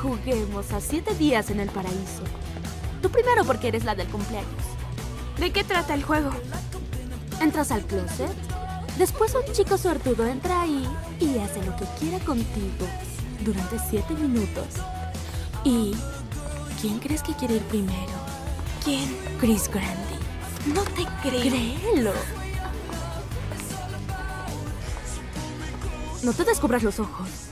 juguemos a siete días en el paraíso. Tú primero porque eres la del cumpleaños. ¿De qué trata el juego? Entras al closet, después un chico sortudo entra ahí y hace lo que quiera contigo durante siete minutos. ¿Y quién crees que quiere ir primero? ¿Quién? Chris Grandy. No te creo. Créelo. No te descubras los ojos.